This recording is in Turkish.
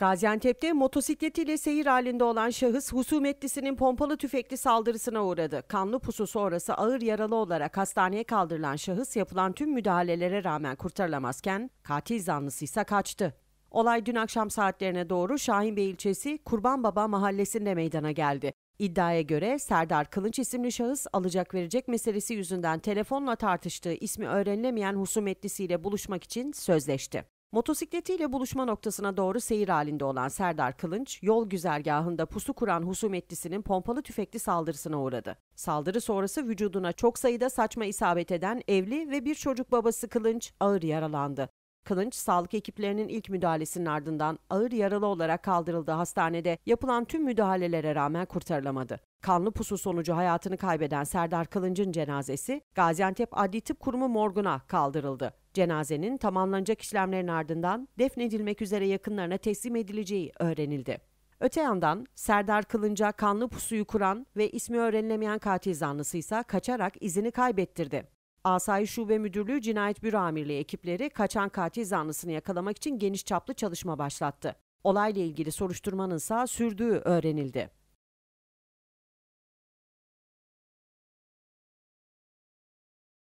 Gaziantep'te motosikletiyle seyir halinde olan şahıs husumetlisinin pompalı tüfekli saldırısına uğradı. Kanlı pusu sonrası ağır yaralı olarak hastaneye kaldırılan şahıs yapılan tüm müdahalelere rağmen kurtarılamazken katil zanlısı ise kaçtı. Olay dün akşam saatlerine doğru Şahinbey ilçesi Kurban Baba mahallesinde meydana geldi. İddiaya göre Serdar Kılınç isimli şahıs alacak verecek meselesi yüzünden telefonla tartıştığı ismi öğrenilemeyen husumetlisiyle buluşmak için sözleşti. Motosikletiyle buluşma noktasına doğru seyir halinde olan Serdar Kılınç, yol güzergahında pusu kuran husumetlisinin pompalı tüfekli saldırısına uğradı. Saldırı sonrası vücuduna çok sayıda saçma isabet eden evli ve bir çocuk babası Kılınç ağır yaralandı. Kılınç, sağlık ekiplerinin ilk müdahalesinin ardından ağır yaralı olarak kaldırıldığı hastanede yapılan tüm müdahalelere rağmen kurtarılamadı. Kanlı pusu sonucu hayatını kaybeden Serdar Kılınç'ın cenazesi Gaziantep Adli Tıp Kurumu morguna kaldırıldı. Cenazenin tamamlanacak işlemlerin ardından defnedilmek üzere yakınlarına teslim edileceği öğrenildi. Öte yandan Serdar Kılınç'a kanlı pusuyu kuran ve ismi öğrenilemeyen katil zanlısı ise kaçarak izini kaybettirdi. Asayiş Şube Müdürlüğü Cinayet Büro Amirliği ekipleri kaçan katil zanlısını yakalamak için geniş çaplı çalışma başlattı. Olayla ilgili soruşturmanın ise sürdüğü öğrenildi.